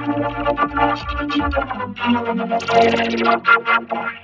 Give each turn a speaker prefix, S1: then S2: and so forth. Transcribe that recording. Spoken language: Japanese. S1: スタジオ。